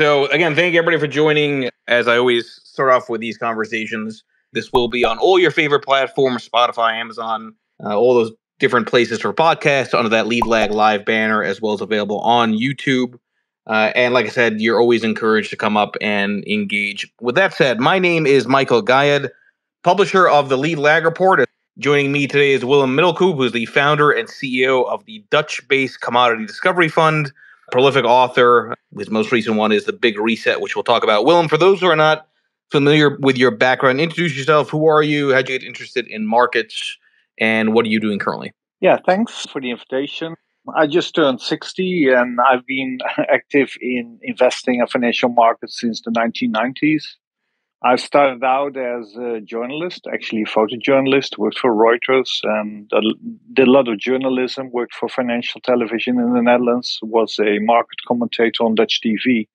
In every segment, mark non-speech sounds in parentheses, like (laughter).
So, again, thank everybody for joining. As I always start off with these conversations, this will be on all your favorite platforms Spotify, Amazon, uh, all those different places for podcasts under that Lead Lag Live banner, as well as available on YouTube. Uh, and like I said, you're always encouraged to come up and engage. With that said, my name is Michael Gayed, publisher of the Lead Lag Report. Joining me today is Willem Middelkoop, who's the founder and CEO of the Dutch based Commodity Discovery Fund, prolific author. His most recent one is The Big Reset, which we'll talk about. Willem, for those who are not familiar with your background, introduce yourself. Who are you? How'd you get interested in markets? And what are you doing currently? Yeah, thanks for the invitation. I just turned 60 and I've been (laughs) active in investing in financial markets since the 1990s. I started out as a journalist, actually a photojournalist, worked for Reuters and did a lot of journalism, worked for financial television in the Netherlands, was a market commentator on Dutch TV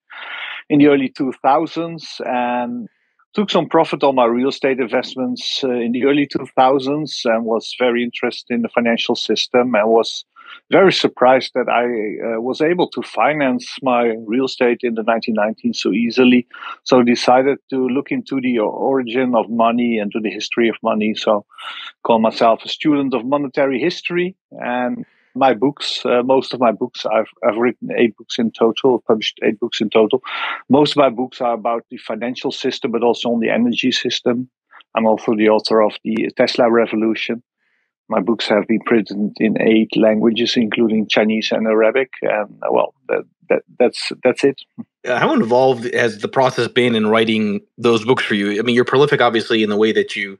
in the early 2000s and took some profit on my real estate investments uh, in the early 2000s and was very interested in the financial system and was very surprised that I uh, was able to finance my real estate in the 1990s so easily. So decided to look into the origin of money and to the history of money. So call myself a student of monetary history and my books, uh, most of my books, I've, I've written eight books in total, published eight books in total. Most of my books are about the financial system, but also on the energy system. I'm also the author of the Tesla Revolution. My books have been printed in eight languages, including Chinese and Arabic. And uh, well, that, that, that's that's it. How involved has the process been in writing those books for you? I mean, you're prolific, obviously, in the way that you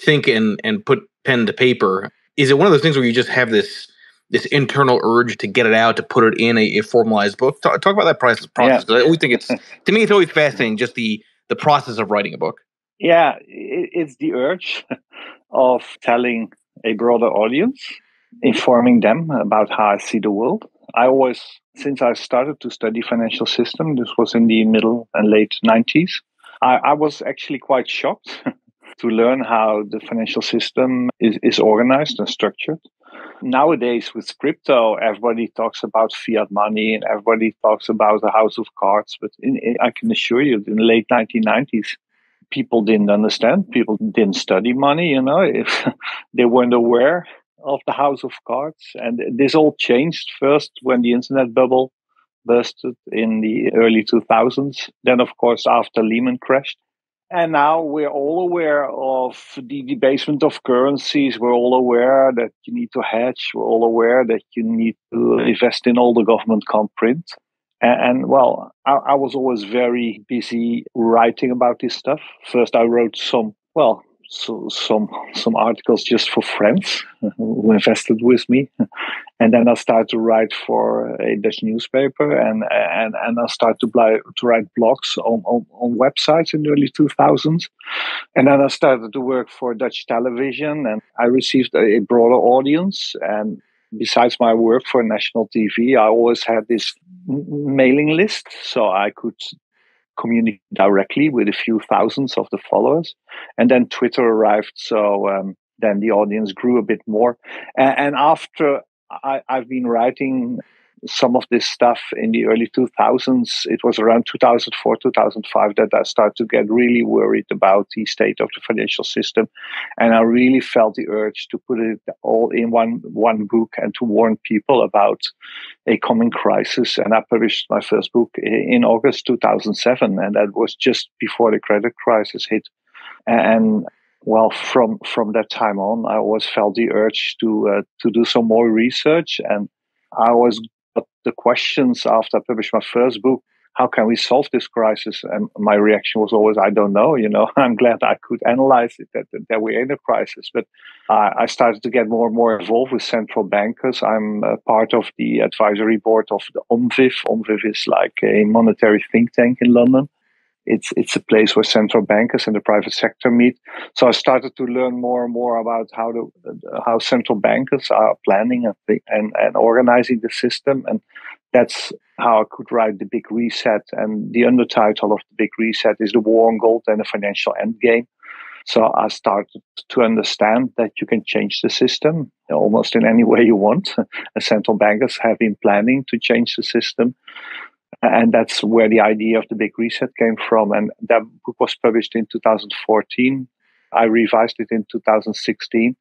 think and and put pen to paper. Is it one of those things where you just have this this internal urge to get it out, to put it in a, a formalized book. Talk, talk, about that (laughs) process. Process. Yeah. I always think it's (laughs) to me, it's always fascinating just the the process of writing a book. Yeah, it, it's the urge (laughs) of telling a broader audience, informing them about how I see the world. I always, since I started to study financial system, this was in the middle and late nineties. I, I was actually quite shocked (laughs) to learn how the financial system is, is organized and structured nowadays with crypto, everybody talks about fiat money and everybody talks about the house of cards. But in, in, I can assure you, in the late 1990s, people didn't understand. People didn't study money. You know, if (laughs) they weren't aware of the house of cards, and this all changed first when the internet bubble bursted in the early 2000s. Then, of course, after Lehman crashed. And now we're all aware of the debasement of currencies. We're all aware that you need to hedge. We're all aware that you need to invest in all the government can't print. And, and well, I, I was always very busy writing about this stuff. First, I wrote some, well, so some some articles just for friends who invested with me, and then I started to write for a Dutch newspaper, and and and I started to, bl- to write blogs on, on, on websites in the early two thousands, and then I started to work for Dutch television, and I received a, a broader audience and. Besides my work for national TV, I always had this mailing list, so I could communicate directly with a few thousands of the followers. And then Twitter arrived. So um, then the audience grew a bit more. And, and after I, I've been writing some of this stuff in the early 2000s. It was around 2004, 2005 that I started to get really worried about the state of the financial system. And I really felt the urge to put it all in one, one book and to warn people about a coming crisis. And I published my first book in August 2007. And that was just before the credit crisis hit. And well, from from that time on, I always felt the urge to uh, to do some more research, and I but the questions after I published my first book, how can we solve this crisis? And my reaction was always, I don't know. You know, (laughs) I'm glad I could analyze it that, that we're in a crisis. But I started to get more and more involved with central bankers. I'm part of the advisory board of the OMFIF. OMFIF is like a monetary think tank in London it's it's a place where central bankers and the private sector meet. So I started to learn more and more about how the how central bankers are planning and and, and organizing the system, and that's how I could write the Big Reset. And the undertitle of the Big Reset is the War on Gold and the Financial Endgame. So I started to understand that you can change the system almost in any way you want. And (laughs) central bankers have been planning to change the system And that's where the idea of the big reset came from. And that book was published in 2014. I revised it in 2016.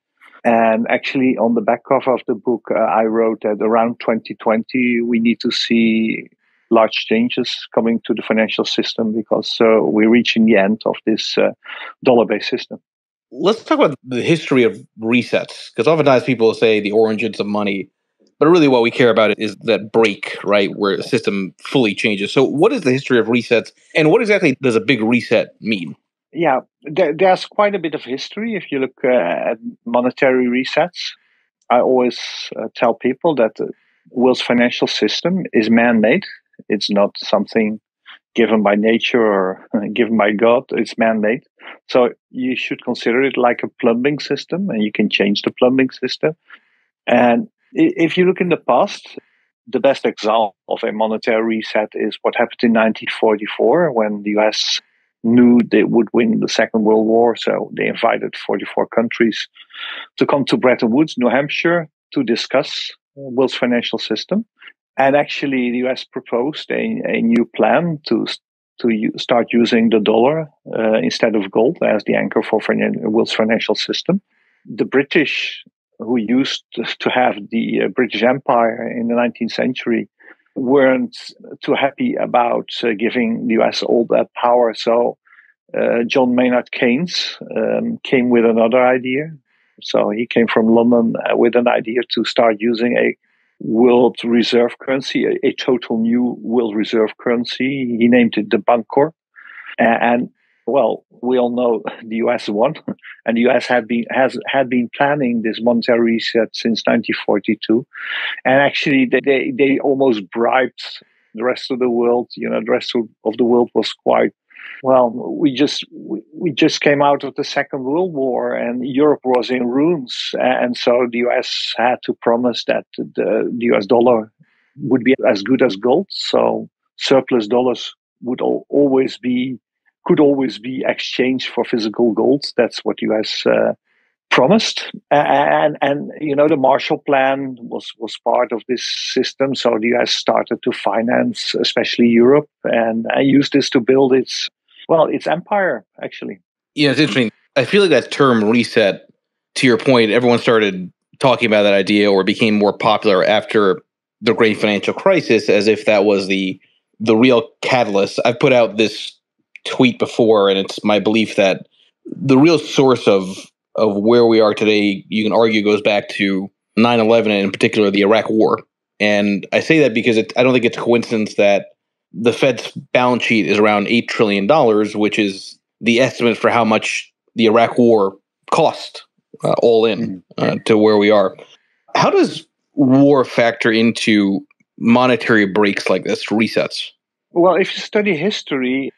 And actually, on the back cover of the book, uh, I wrote that around 2020, we need to see large changes coming to the financial system because uh, we're reaching the end of this uh, dollar based system. Let's talk about the history of resets because oftentimes people say the origins of money, but really what we care about is that break, right, where the system fully changes. So, what is the history of resets and what exactly does a big reset mean? Yeah, there, there's quite a bit of history if you look uh, at monetary resets. I always uh, tell people that the world's financial system is man made it's not something given by nature or (laughs) given by God. It's man-made. So you should consider it like a plumbing system, and you can change the plumbing system. And if you look in the past, the best example of a monetary reset is what happened in 1944 when the US knew they would win the Second World War. So they invited 44 countries to come to Bretton Woods, New Hampshire, to discuss world's financial system. And actually, the US proposed a, a new plan to to start using the dollar uh, instead of gold as the anchor for finan- world's financial system. The British, who used to have the uh, British Empire in the 19th century, weren't too happy about uh, giving the US all that power. So uh, John Maynard Keynes um, came with another idea. So he came from London with an idea to start using a world reserve currency, a, a, total new world reserve currency. He named it the Bancor. And, well, we all know (laughs) the US won, (laughs) and the US had been has had been planning this monetary reset since 1942, and actually they they, they almost bribed the rest of the world. You know, the rest of the world was quite well, we just we, just came out of the Second World War, and Europe was in ruins, and so the U.S. had to promise that the, the U.S. dollar would be as good as gold. So surplus dollars would always be could always be exchanged for physical gold. That's what U.S. Uh, promised, and and you know the Marshall Plan was was part of this system. So the U.S. started to finance, especially Europe, and I used this to build its well, its empire actually. Yeah, it's interesting. I feel like that term reset. To your point, everyone started talking about that idea, or became more popular after the great financial crisis, as if that was the the real catalyst. I've put out this tweet before, and it's my belief that the real source of of where we are today, you can argue, goes back to 9-11 and in particular the Iraq War. And I say that because it, I don't think it's a coincidence that the Fed's balance sheet is around $8 trillion, which is the estimate for how much the Iraq war cost uh, all in mm-hmm. uh, to where we are. How does war factor into monetary breaks like this, resets? Well, if you study history,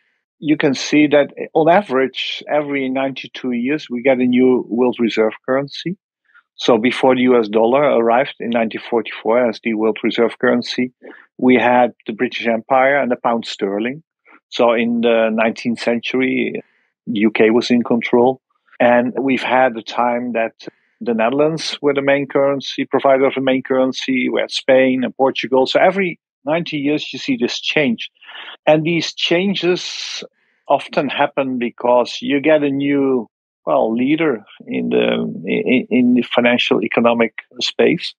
you can see that on average, every 92 years, we get a new world reserve currency. So before the US dollar arrived in 1944 as the world reserve currency, we had the British Empire and the pound sterling. So in the 19th century, the UK was in control. And we've had a time that the Netherlands were the main currency provider of the main currency. We had Spain and Portugal. So every 90 years, you see this change. And these changes often happen because you get a new, well, leader in the, in, in the financial economic space.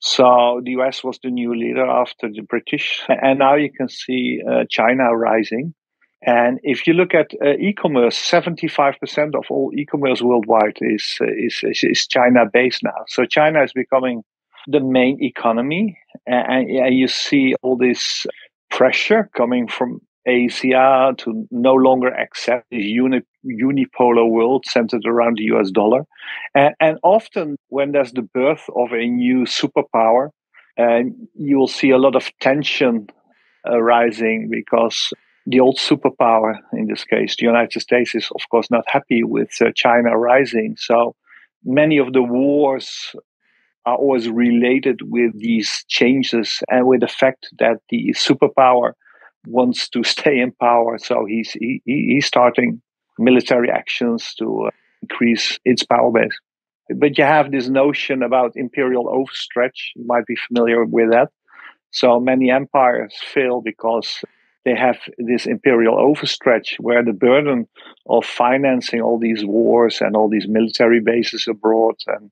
So the US was the new leader after the British. And now you can see uh, China rising. And if you look at uh, e-commerce, 75% of all e-commerce worldwide is, uh, is, is, is China based now. So China is becoming the main economy. And, and you see all this pressure coming from Asia to no longer accept this uni- unipolar world centered around the US dollar. And, and, often, when there's the birth of a new superpower, uh, you will see a lot of tension arising because the old superpower, in this case, the United States, is of course not happy with uh, China rising. So many of the wars are always related with these changes and with the fact that the superpower wants to (laughs) stay in power. So he's he, he's starting military actions to uh, increase its power base. But you have this notion about imperial overstretch. You might be familiar with that. So many empires fail because they have this imperial overstretch where the burden of financing all these wars and all these military bases abroad and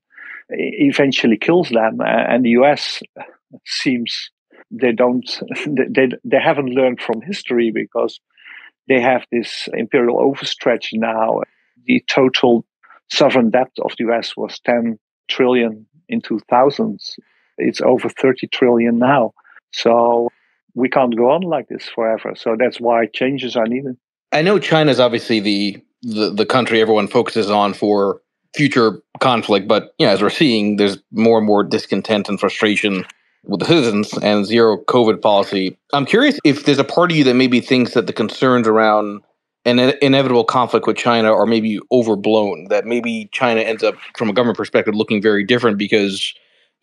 eventually kills them. And the US seems they don't (laughs) they they haven't learned from history because they have this imperial overstretch now. The total sovereign debt of the US was 10 trillion in 2000. It's over 30 trillion now. So we can't go on like this forever. So that's why changes are needed. I know China is obviously the, the, the country everyone focuses on for future conflict, but you know, as we're seeing, there's more and more discontent and frustration with the citizens and zero COVID policy. I'm curious if there's a part of you that maybe thinks that the concerns around an inevitable conflict with China are maybe overblown, that maybe China ends up, from a government perspective, looking very different because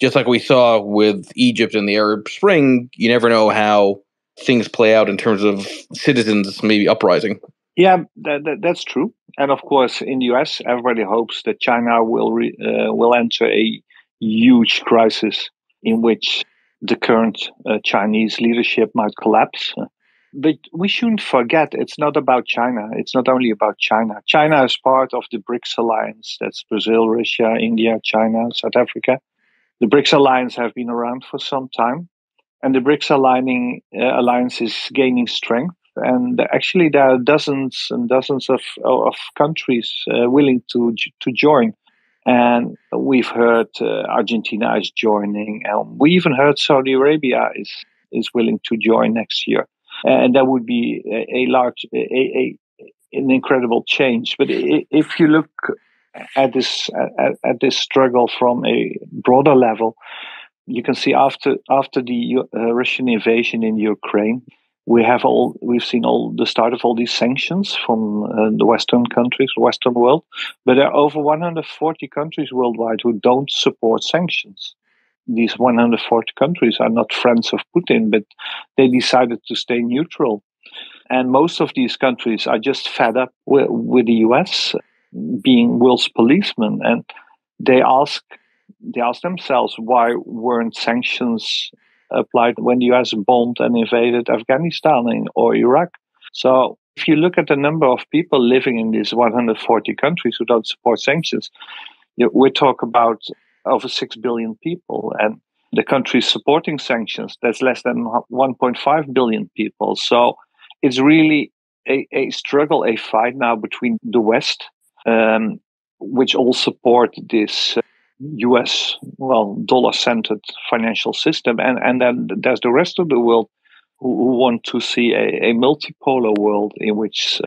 just like we saw with Egypt and the Arab Spring, you never know how things play out in terms of citizens maybe uprising. Yeah, that, that, that's true. And of course, in the US, everybody hopes that China will re, uh, will enter a huge crisis in which the current uh, Chinese leadership might collapse. But we shouldn't forget it's not about China. It's not only about China. China is part of the BRICS alliance. That's Brazil, Russia, India, China, South Africa. The BRICS alliance have been around for some time, and the BRICS aligning, uh, alliance is gaining strength. And actually, there are dozens and dozens of, of countries uh, willing to to join. And we've heard uh, Argentina is joining, and we even heard Saudi Arabia is is willing to join next year, and that would be a, a large, a, a, an incredible change. But if you look at this at, at, this struggle from a broader level, you can see after after the uh, Russian invasion in Ukraine, we have all we've seen all the start of all these sanctions from uh, the Western countries, Western world, but there are over 140 countries worldwide who don't support sanctions. These 140 countries are not friends of Putin, but they decided to stay neutral. And most of these countries are just fed up with, with the US being world's policeman and they ask they ask themselves why weren't sanctions applied when the US bombed and invaded Afghanistan or Iraq. So if you look at the number of people living in these 140 countries who don't support sanctions, we talk about over 6 billion people. And the countries supporting sanctions, that's less than 1.5 billion people. So it's really a, a struggle, a fight now between the West, um, which all support this uh, US, well, dollar centered financial system. And, and then there's the rest of the world who, who want to see a, a, multipolar world in which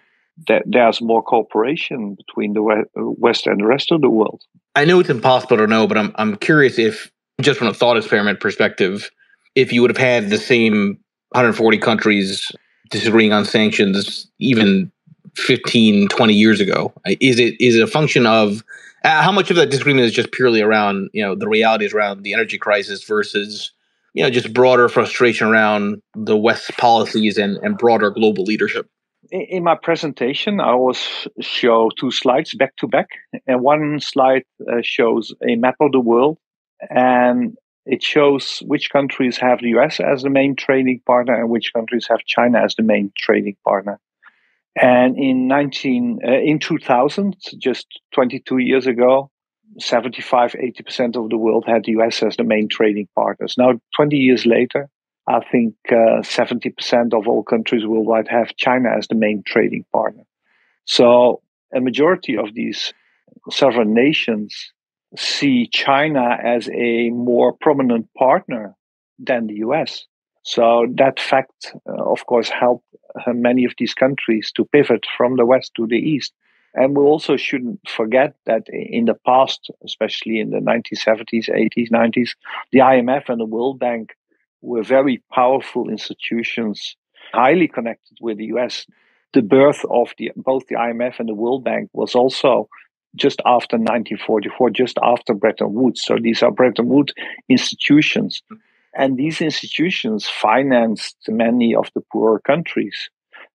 uh, there's more cooperation between the West and the rest of the world. I know it's impossible to know, but I'm, I'm curious if, just from a thought experiment perspective, if you would have had the same 140 countries disagreeing on sanctions even 15, 20 years ago, is it is it a function of uh, how much of that disagreement is just purely around you know the realities around the energy crisis versus you know just broader frustration around the West's policies and, and broader global leadership? In my presentation, I always show two slides back to back, and one slide uh, shows a map of the world, and it shows which countries have the US as the main trading partner and which countries have China as the main trading partner. And in 19, uh, in 2000, just 22 years ago, 75, 80% of the world had the US as the main trading partners. Now, 20 years later, I think uh, 70% of all countries worldwide have China as the main trading partner. So a majority of these sovereign nations see China as a more prominent partner than the US. So that fact, uh, of course, helped uh, many of these countries to pivot from the west to the east. And we also shouldn't forget that in the past, especially in the 1970s, 80s, 90s, the IMF and the World Bank were very powerful institutions, highly connected with the US. The birth of the, both the IMF and the World Bank was also just after 1944, just after Bretton Woods. So these are Bretton Woods institutions and these institutions financed many of the poorer countries.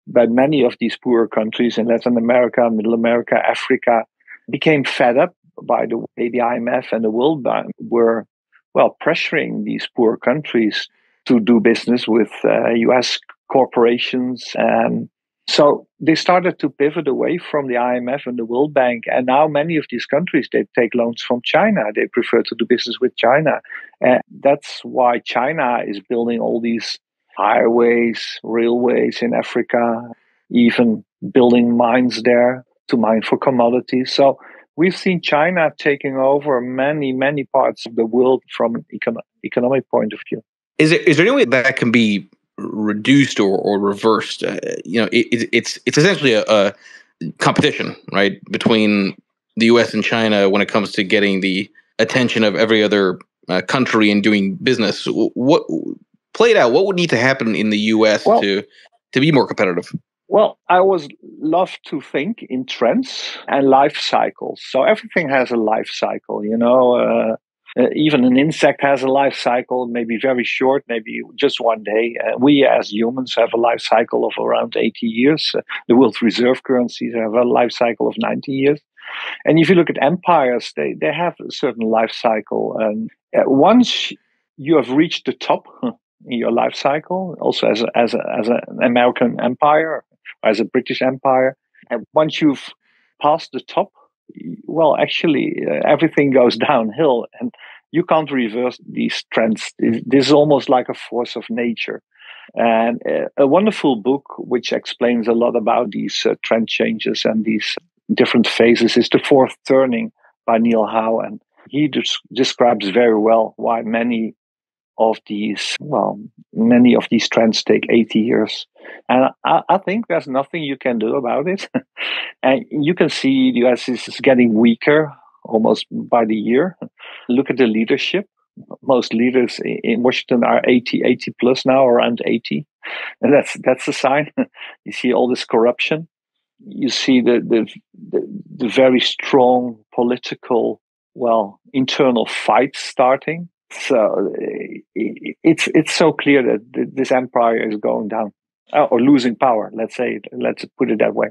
But many of these poorer countries in Latin America, Middle America, Africa became fed up by the way the IMF and the World Bank were, well, pressuring these poor countries to do business with uh, US corporations. And so they started to pivot away from the IMF and the World Bank. And now many of these countries, they take loans from China. They prefer to do business with China. And that's why China is building all these highways, railways in Africa, even building mines there to mine for commodities. So we've seen China taking over many, many parts of the world from an econ- economic point of view. Is there, is there any way that can be reduced or, or reversed? Uh, you know, it, it's it's essentially a, a, competition, right, between the U.S. and China when it comes to getting the attention of every other uh, country and doing business. What played out? What would need to happen in the U.S. Well, to to be more competitive? Well, I always love to think in trends and life cycles. So everything has a life cycle, you know. Uh, uh, even an insect has a life cycle, maybe very short, maybe just one day. Uh, we as humans have a life cycle of around 80 years. Uh, the world reserve currencies have a life cycle of 90 years. And if you look at empires, they, they have a certain life cycle. And uh, once you have reached the top in your life cycle, also as, a, as, a, as an American empire, as a British Empire. And once you've passed the top, well, actually, uh, everything goes (laughs) downhill, and you can't reverse these trends. This is almost like a force of nature. And uh, a wonderful book which explains a lot about these uh, trend changes and these different phases is The Fourth Turning by Neil Howe. And he des- describes very well why many of these, well, many of these trends take 80 years. And I, I think there's nothing you can do about it. (laughs) and you can see the US is getting weaker almost by the year. Look at the leadership. Most leaders in Washington are 80, 80 plus now, around 80. And that's that's a sign. (laughs) you see all this corruption. You see the, the, the, the very strong political, well, internal fight starting so it's it's so clear that this empire is going down uh, or losing power. Let's say, let's put it that way.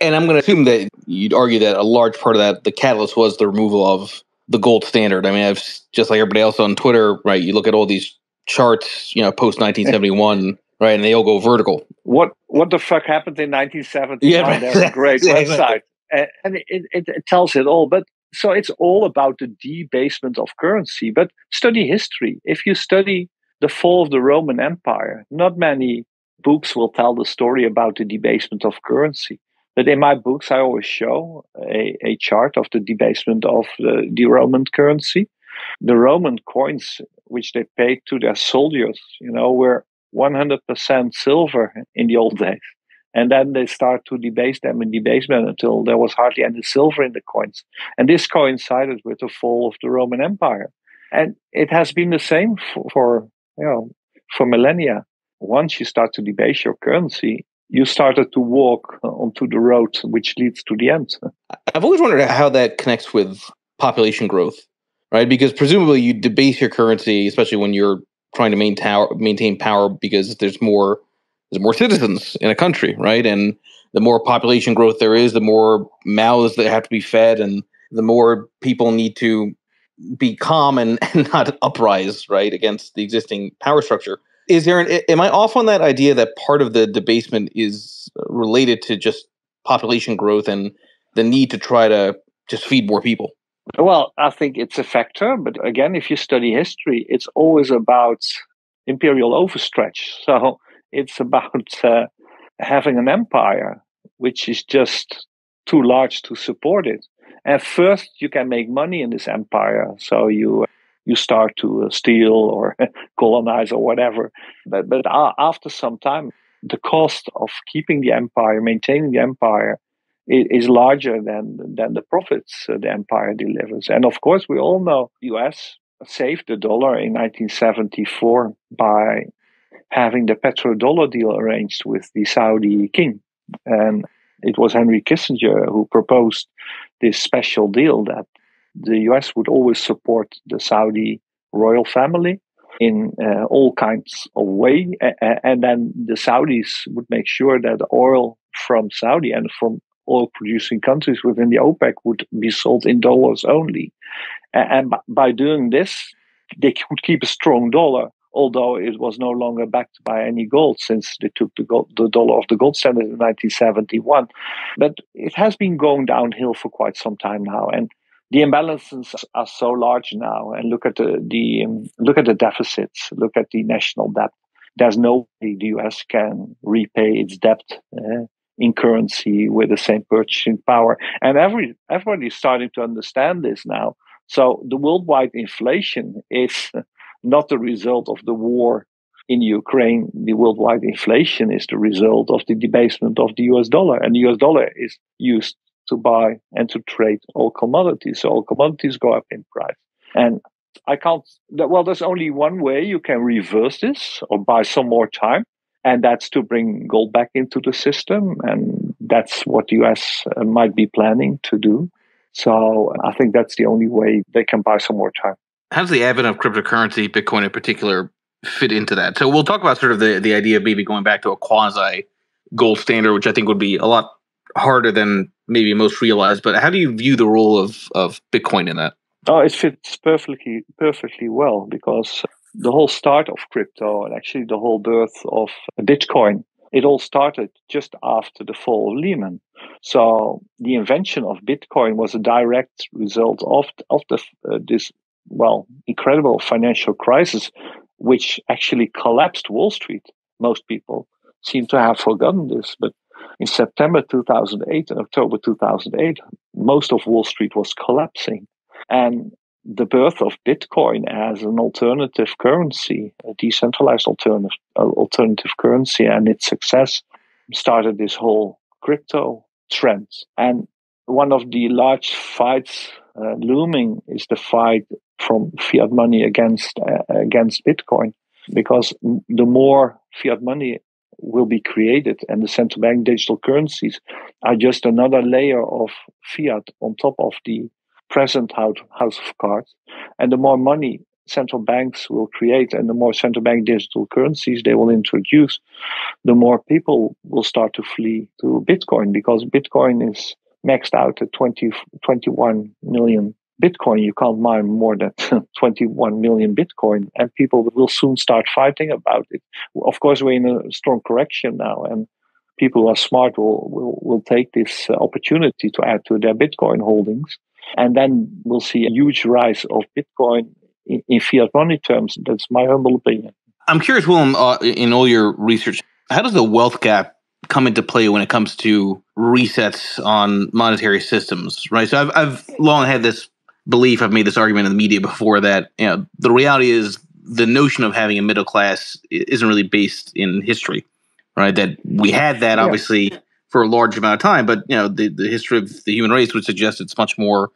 And I'm going to assume that you'd argue that a large part of that, the catalyst was the removal of the gold standard. I mean, I've just like everybody else on Twitter, right? You look at all these charts, you know, post 1971, (laughs) right, and they all go vertical. What what the fuck happened in 1970? Yeah, right. (laughs) There's a great website, and, it, it tells it all. But so it's all about the debasement of currency. But study history. If you study the fall of the Roman Empire, not many books will tell the story about the debasement of currency. But in my books, I always show a, a chart of the debasement of the, the Roman currency. The Roman coins, which they paid to their soldiers, you know, were 100% silver in the old days. And then they start to debase them in debasement until there was hardly any silver in the coins. And this coincided with the fall of the Roman Empire. And it has been the same for, for you know, for millennia. Once you start to debase your currency, you started to walk onto the road which leads to the end. (laughs) I've always wondered how that connects with population growth, right? Because presumably you debase your currency, especially when you're trying to maintain maintain power because there's more there's more citizens in a country, right? And the more population growth there is, the more mouths that have to be fed, and the more people need to be calm and, (laughs) and not uprise, right, against the existing power structure. Is there an, am I off on that idea that part of the debasement is related to just population growth and the need to try to just feed more people? Well, I think it's a factor, but again, if you study history, it's always about imperial overstretch. So it's about (laughs) uh, having an empire which is just too large to support it. And first, you can make money in this empire, so you you start to uh, steal or (laughs) colonize or whatever. But but after some time, the cost of keeping the empire, maintaining the empire, is larger than than the profits uh, the empire delivers. And of course, we all know the U.S. saved the dollar in 1974 by having the petrodollar deal arranged with the Saudi king. And it was Henry Kissinger who proposed this special deal that the US would always support the Saudi royal family in uh, all kinds of way and then the saudis would make sure that oil from saudi and from oil producing countries within the opec would be sold in dollars only and by doing this they could keep a strong dollar although it was no longer backed by any gold since they took the, gold, the dollar off the gold standard in 1971. But it has been going downhill for quite some time now, and the imbalances are so large now. And look at the, the um, look at the deficits. Look at the national debt. There's no way the U.S. can repay its debt. Uh, in currency with the same purchasing power. And every everybody is starting to understand this now. So the worldwide inflation is not the result of the war in Ukraine. The worldwide inflation is the result of the debasement of the US dollar. And the US dollar is used to buy and to trade all commodities. So all commodities go up in price. And I can't, well, there's only one way you can reverse this or buy some more time. And that's to bring gold back into the system. And that's what the US uh, might be planning to do. So I think that's the only way they can buy some more time. How does the advent of cryptocurrency, Bitcoin in particular, fit into that? So we'll talk about sort of the, the idea of maybe going back to a quasi gold standard, which I think would be a lot harder than maybe most realize. But how do you view the role of, of Bitcoin in that? Oh, it fits perfectly perfectly well because the whole start of crypto and actually the whole birth of Bitcoin it all started just after the fall of Lehman. So the invention of Bitcoin was a direct result of, of the, uh, this, well, incredible financial crisis, which actually collapsed Wall Street. Most people seem to have forgotten this, but in September 2008 and October 2008, most of Wall Street was collapsing. And the birth of Bitcoin as an alternative currency, a decentralized alternative alternative currency, and its success started this whole crypto trend. And one of the large fights uh, looming is the fight from fiat money against uh, against Bitcoin, because the more fiat money will be created, and the central bank digital currencies are just another layer of fiat on top of the present house of cards. And the more money central banks will create and the more central bank digital currencies they will introduce, the more people will start to flee to Bitcoin because Bitcoin is maxed out at 20, 21 million Bitcoin. You can't mine more than (laughs) 21 million Bitcoin, and people will soon start fighting about it. Of course, we're in a strong correction now, and people who are smart will, will, will take this opportunity to add to their Bitcoin holdings. And then we'll see a huge rise of Bitcoin in, in fiat money terms. That's my humble opinion. I'm curious, Willem, uh, in all your research, how does the wealth gap come into play when it comes to resets on monetary systems, right? So I've, I've long had this belief, I've made this argument in the media before that, you know, the reality is the notion of having a middle class isn't really based in history, right? That we had that obviously yeah for a large amount of time. But you know, the, the history of the human race would suggest it's much more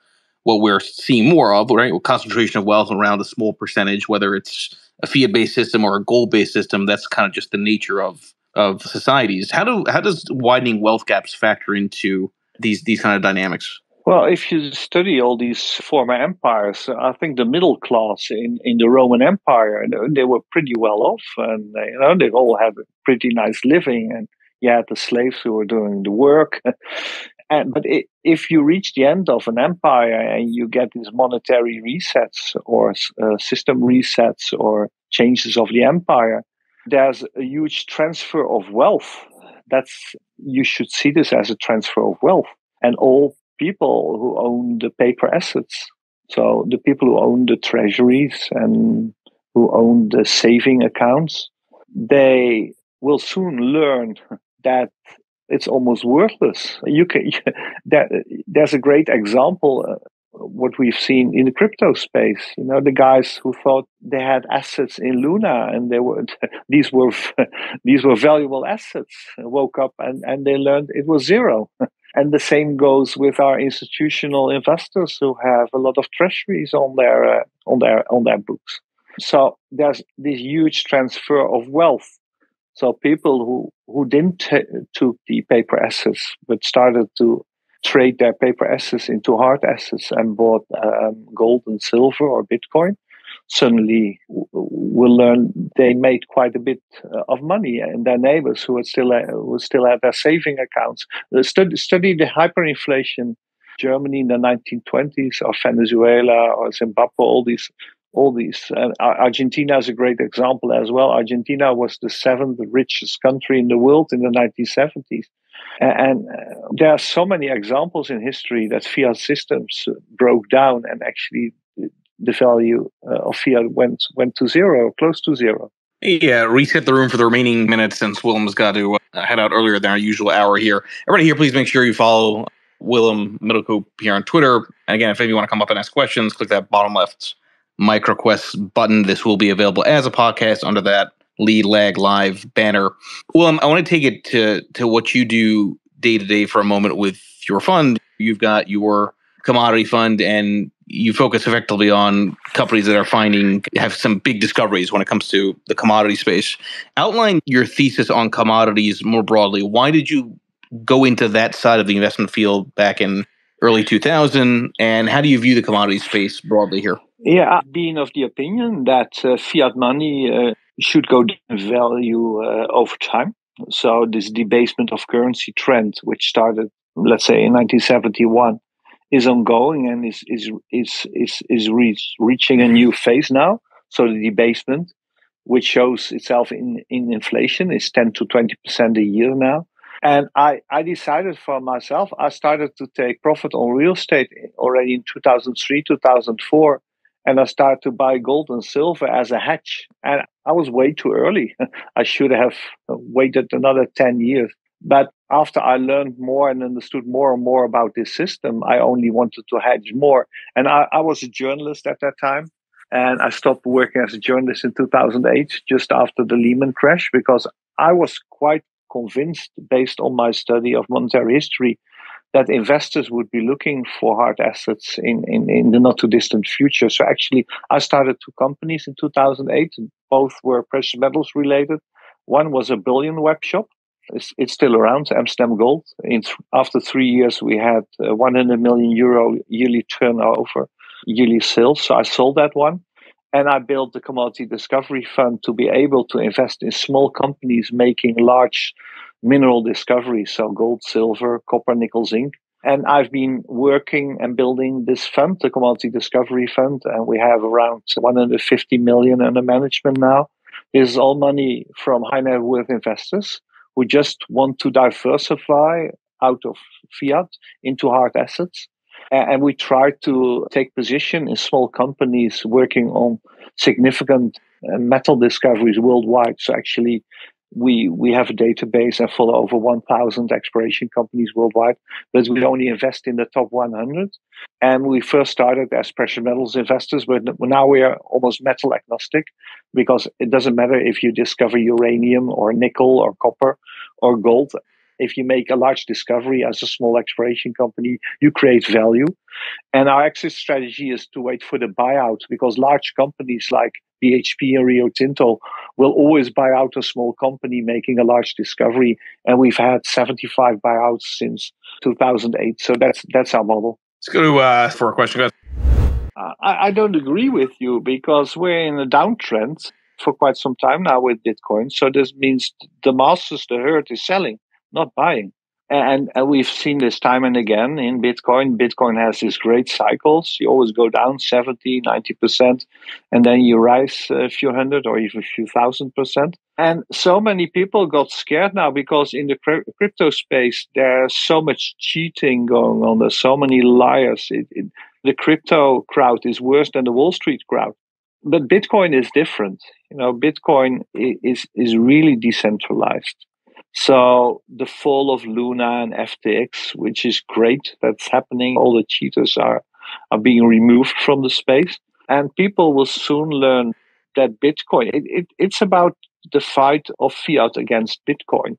what we're seeing more of, right? Concentration of wealth around a small percentage, whether it's a fiat based system or a gold based system. That's kind of just the nature of of societies. How do how does widening wealth gaps factor into these these kind of dynamics? Well, if you study all these former empires, I think the middle class in, in the Roman Empire, they were pretty well off, and you know they all had a pretty nice living, and you had the slaves who were doing the work. (laughs) and, but it, if you reach the end of an empire and you get these monetary resets or uh, system resets or changes of the empire, there's a huge transfer of wealth. That's you should see this as a transfer of wealth, and all people who own the paper assets. So the people who own the treasuries and who own the saving accounts, they will soon learn (laughs) that it's almost worthless. You can (laughs) that there's a great example. Uh, what we've seen in the crypto space, you know, the guys who thought they had assets in Luna and they were (laughs) these were these were valuable assets. Woke up and and they learned it was zero. And the same goes with our institutional investors who have a lot of treasuries on their uh, on their on their books. So there's this huge transfer of wealth so people who, who didn't t- took the paper assets but started to trade their paper assets into hard assets and bought um, gold and silver or Bitcoin suddenly will learn they made quite a bit uh, of money and their neighbors who still uh, who still had their saving accounts uh, study, study the hyperinflation Germany in the 1920s or Venezuela or Zimbabwe all these all these. Uh, Argentina is a great example as well. Argentina was the seventh richest country in the world in the 1970s. And uh, there are so many examples in history that fiat systems broke down and actually the value uh, of fiat went went to zero, close to zero. Yeah, reset the room for the remaining minutes since Willem's got to uh, head out earlier than our usual hour here. Everybody here, please make sure you follow Willem Middelkoop here on Twitter. And again, if you want to come up and ask questions, click that bottom left mic requests button. This will be available as a podcast under that lead lag live banner. Willem, I want to take it to to what you do day to day for a moment with your fund. You've got your commodity fund and you focus effectively on companies that are finding have some big discoveries when it comes to the commodity space. Outline your thesis on commodities more broadly. Why did you go into that side of the investment field back in early 2000 and how do you view the commodity space broadly here? Yeah, being of the opinion that uh, fiat money uh, should go in value uh, over time. So this debasement of currency trend, which started, let's say, in 1971, is ongoing and is is is is is reach, reaching a new phase now. So the debasement, which shows itself in in inflation, is 10 to 20 percent a year now. And I, I decided for myself, I started to take profit on real estate already in 2003, 2004 and I started to buy gold and silver as a hedge. And I was way too early. (laughs) I should have waited another 10 years. But after I learned more and understood more and more about this system, I only wanted to hedge more. And I, I was a journalist at that time. And I stopped working as a journalist in 2008, just after the Lehman crash, because I was quite convinced, based on my study of monetary history, that investors would be looking for hard assets in, in, in the not too distant future. So actually, I started two companies in 2008. Both were precious metals related. One was a bullion web shop. It's, it's still around, Amsterdam Gold. In th- after three years, we had uh, 100 million euro yearly turnover, yearly sales. So I sold that one. And I built the Commodity Discovery Fund to be able to invest in small companies making large mineral discoveries, so gold, silver, copper, nickel, zinc. And I've been working and building this fund, the Commodity Discovery Fund, and we have around 150 million under management now. This is all money from high net worth investors who just want to diversify out of fiat into hard assets. And we try to take position in small companies working on significant uh, metal discoveries worldwide. So actually we we have a database and follow over 1000 exploration companies worldwide but we only invest in the top 100 and we first started as precious metals investors but now we are almost metal agnostic because it doesn't matter if you discover uranium or nickel or copper or gold if you make a large discovery as a small exploration company, you create value. And our exit strategy is to wait for the buyout because large companies like BHP and Rio Tinto will always buy out a small company making a large discovery. And we've had 75 buyouts since 2008. So that's that's our model. Let's go to, uh, for a question. Uh, I, I don't agree with you because we're in a downtrend for quite some time now with Bitcoin. So this means the masses, the herd is selling, not buying. And, and we've seen this time and again in Bitcoin. Bitcoin has these great cycles. You always go down 70, 90%, and then you rise a few hundred or even a few thousand percent. And so many people got scared now because in the crypto space, there's so much cheating going on. There's so many liars. It, it, the crypto crowd is worse than the Wall Street crowd. But Bitcoin is different. You know, Bitcoin is, is really decentralized so the fall of Luna and FTX, which is great, that's happening. All the cheaters are are being removed from the space, and people will soon learn that Bitcoin. It, it, it's about the fight of fiat against Bitcoin,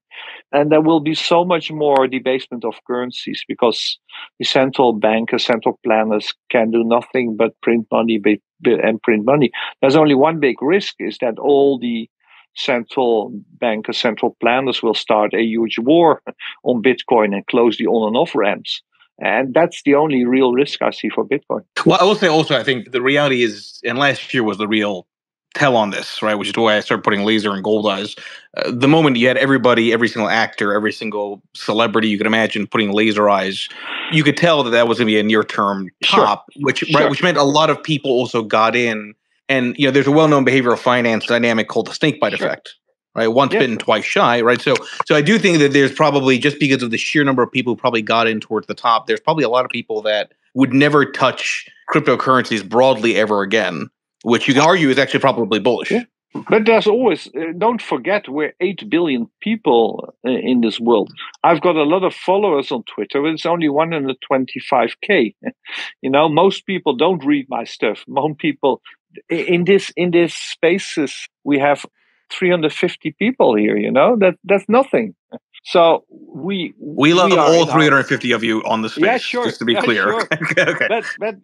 and there will be so much more debasement of currencies because the central bankers, central planners can do nothing but print money and print money. There's only one big risk: is that all the central bankers, central planners will start a huge war on Bitcoin and close the on and off ramps. And that's the only real risk I see for Bitcoin. Well, I will say also, I think the reality is, and last year was the real tell on this, right? Which is why I started putting laser and gold eyes. Uh, the moment you had everybody, every single actor, every single celebrity you could imagine putting laser eyes, you could tell that that was going to be a near term top, sure. which sure. right, which meant a lot of people also got in And you know, there's a well-known behavioral finance dynamic called the snake bite sure. effect. Right, once bitten, twice shy. Right, so so I do think that there's probably just because of the sheer number of people who probably got in towards the top, there's probably a lot of people that would never touch cryptocurrencies broadly ever again, which you can argue is actually probably bullish. Yeah. But there's always, uh, don't forget, we're 8 billion people uh, in this world. I've got a lot of followers on Twitter, but it's only 125K. (laughs) you know, most people don't read my stuff. Most people, in this, in this spaces, we have 350 people here, you know, that that's nothing. So we we love we all 350 our, of you on the space. Yeah, sure. Just to be yeah, clear. Sure. (laughs) okay. But but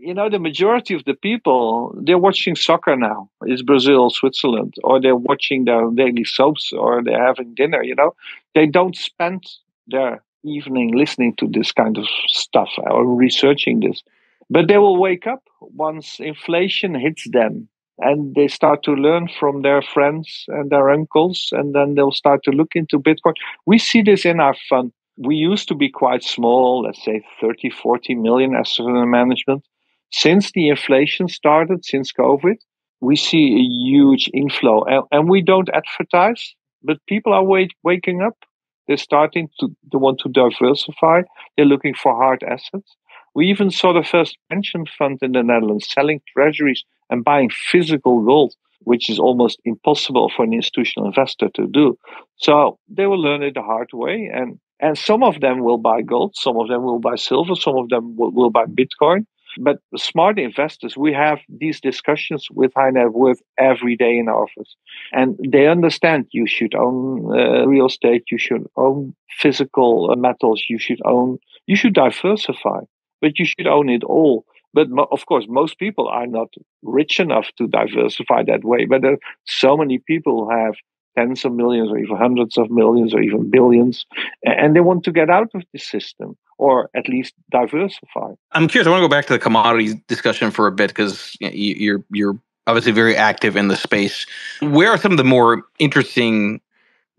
you know, the majority of the people, they're watching soccer now. It's Brazil, Switzerland, or they're watching their daily soaps, or they're having dinner, you know. They don't spend their evening listening to this kind of stuff or researching this. But they will wake up once inflation hits them and they start to learn from their friends and their uncles, and then they'll start to look into Bitcoin. We see this in our fund. We used to be quite small, let's say 30, 40 million asset management. Since the inflation started, since COVID, we see a huge inflow. And, and we don't advertise, but people are wait, waking up. They're starting to they want to diversify. They're looking for hard assets. We even saw the first pension fund in the Netherlands selling treasuries and buying physical gold, which is almost impossible for an institutional investor to do. So they will learn it the hard way. And, and some of them will buy gold, some of them will buy silver, some of them will, will buy Bitcoin. But smart investors, we have these discussions with high net worth every day in our office. And they understand you should own uh, real estate, you should own physical uh, metals, you should own, you should diversify, but you should own it all. But mo- of course, most people are not rich enough to diversify that way. But there so many people have tens of millions or even hundreds of millions or even billions and they want to get out of the system or at least diversify i'm curious i want to go back to the commodities discussion for a bit because you're you're obviously very active in the space where are some of the more interesting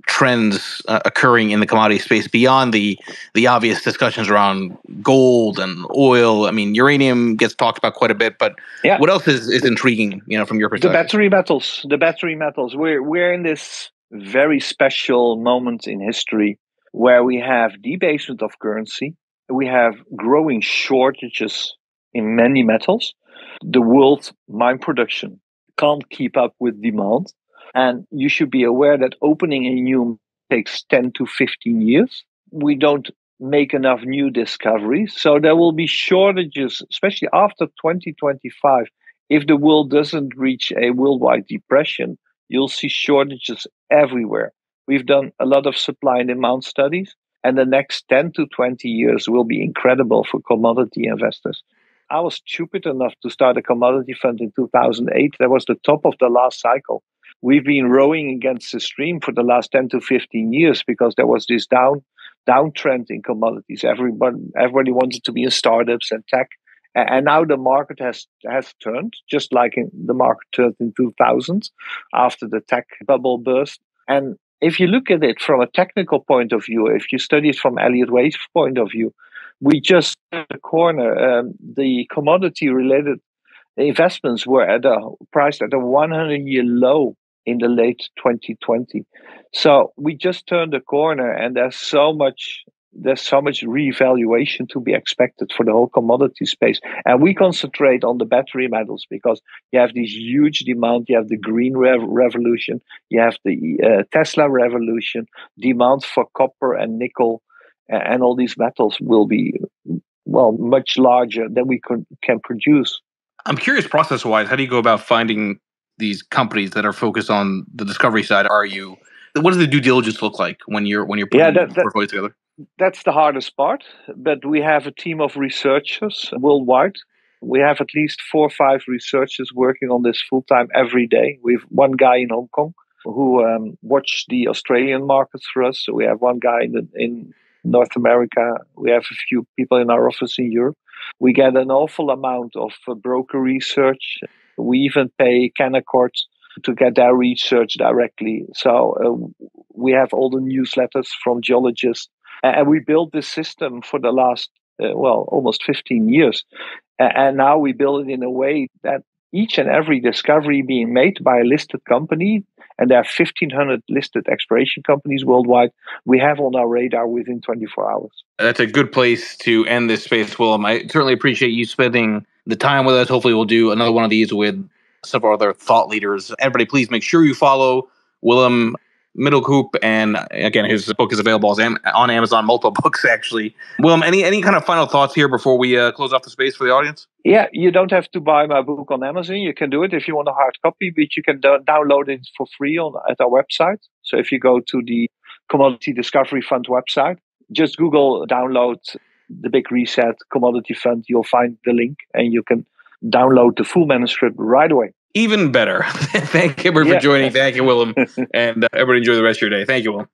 trends uh, occurring in the commodity space beyond the the obvious discussions around gold and oil. I mean, uranium gets talked about quite a bit, but yeah. what else is, is intriguing, you know, from your perspective? The battery metals. The battery metals. We're we're in this very special moment in history where we have debasement of currency, we have growing shortages in many metals. The world mine production can't keep up with demand and you should be aware that opening a new takes 10 to 15 years. We don't make enough new discoveries. So there will be shortages, especially after 2025. If the world doesn't reach a worldwide depression, you'll see shortages everywhere. We've done a lot of supply and demand studies, and the next 10 to 20 years will be incredible for commodity investors. I was stupid enough to start a commodity fund in 2008. That was the top of the last cycle we've been rowing against the stream for the last 10 to 15 years because there was this down downtrend in commodities. Everybody everybody wanted to be in startups and tech. And now the market has has turned, just like in the market turned in 2000 after the tech bubble burst. And if you look at it from a technical point of view, if you study it from Elliott Wave's point of view, we just a corner. Um, the commodity related investments were at a price at a 100 year low in the late 2020. So we just turned the corner, and there's so much there's so much revaluation to be expected for the whole commodity space. And we concentrate on the battery metals because you have this huge demand. You have the green rev- revolution, you have the uh, Tesla revolution, demand for copper and nickel, and all these metals will be well much larger than we can, can produce. I'm curious, process wise, how do you go about finding these companies that are focused on the discovery side are you what does the due diligence look like when you're when you're putting yeah, that, portfolio together? That's the hardest part but we have a team of researchers worldwide. We have at least four or five researchers working on this full time every day. We have one guy in hong kong who um, watch the australian markets for us. So we have one guy in, the, in north america. We have a few people in our office in europe. We get an awful amount of uh, broker research we even pay Canaccord to get their research directly. So uh, we have all the newsletters from geologists, and we built this system for the last uh, well almost 15 years, and now we build it in a way that each and every discovery being made by a listed company, and there are 1,500 listed exploration companies worldwide, we have on our radar within 24 hours. That's a good place to end this space, Willem. I certainly appreciate you spending the time with us. Hopefully, we'll do another one of these with several other thought leaders. Everybody, please make sure you follow Willem Middelkoop, and again, his book is available on Amazon. Multiple (laughs) books, actually. Willem, any any kind of final thoughts here before we uh, close off the space for the audience? Yeah, you don't have to buy my book on Amazon. You can do it if you want a hard copy, but you can do- download it for free on at our website. So if you go to the Commodity Discovery Fund website, just Google download the Big Reset Commodity Fund. You'll find the link, and you can download the full manuscript right away even better. (laughs) Thank you yeah. for joining. Thank you, Willem. (laughs) and uh, everybody enjoy the rest of your day. Thank you, Willem.